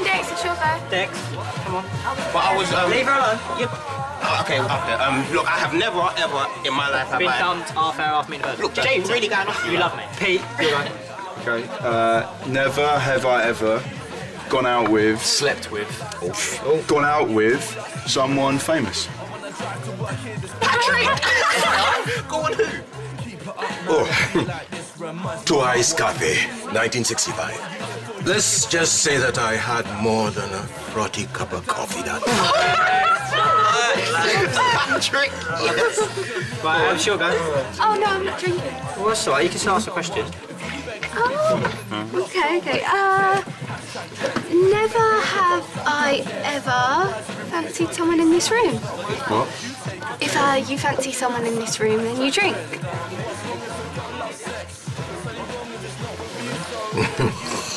in Dex, it's your go. Dex, come on. But I was. Um, Leave her alone. You've oh, okay, okay. Um, look, I have never ever in my life have been I. dumped half hour after meeting her. Look, James, really going off. You love me. Pete, you're right. Okay. Uh, never have I ever gone out with, Slept with. gone out with someone famous. Go on, who? Oh, Twice Cafe, 1965. Let's just say that I had more than a frothy cup of coffee that Patrick. Right, um, sure, go. Oh no, I'm not drinking. Well, that's all right. You can still ask a question. Oh, okay, okay. Uh, never have I ever fancied someone in this room. What? If uh, you fancy someone in this room, then you drink.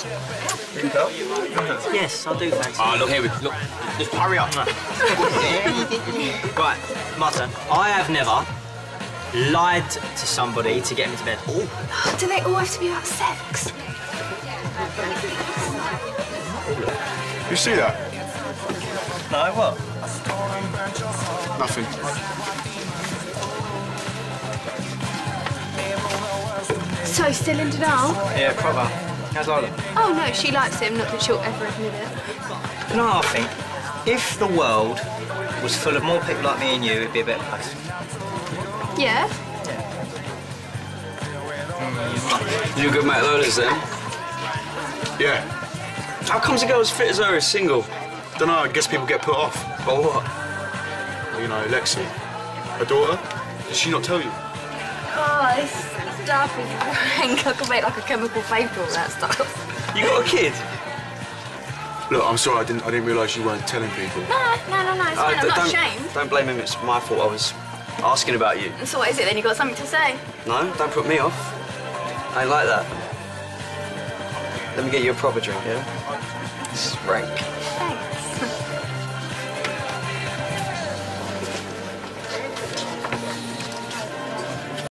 Yes, I do, thanks. Oh, look here. We, look, just hurry up. Ah. Right, my turn. I have never lied to somebody to get me to bed. Do they all have to be about sex? You see that? No, what? Nothing. So, still in denial? Yeah, proper. How's Lola? Oh no, she likes him, not that she'll ever admit it. You know I think? If the world was full of more people like me and you, it'd be a better place. Yeah? You a good mate Lola's then? Yeah. How comes a girl as fit as her is single? Don't know. I guess people get put off. Or what? Well, you know, Lexi, her daughter. Did she not tell you? Oh, this stuff is rank. I could make like a chemical vapour of that stuff. You got a kid? Look, I'm sorry. I didn't. I didn't realise you weren't telling people. No, no, no, no, it's uh, fine. I'm not don't, ashamed. don't blame him, it's my fault. I was asking about you. So what is it then? You got something to say? No, don't put me off. I ain't like that. Let me get you a proper drink, yeah? This is rank. Thanks.